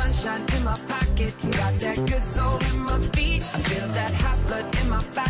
sunshine in my pocket. Got that good soul in my feet. I feel that hot blood in my body.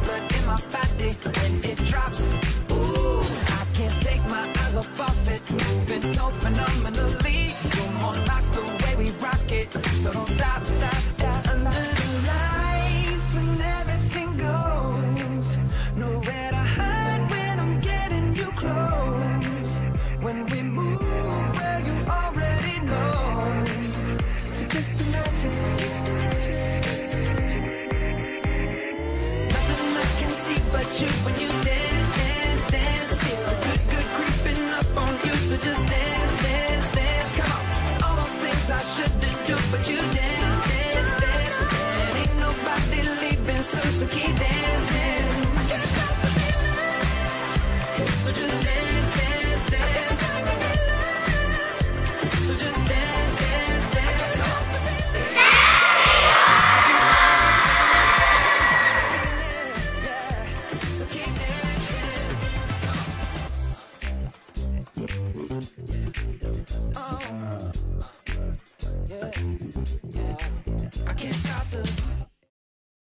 it when it drops. Ooh, I can't take my eyes off of it. Moving so phenomenally. You're more like the way we rock it. So don't stop, stop. but you dance. Yeah, yeah. I can't stop the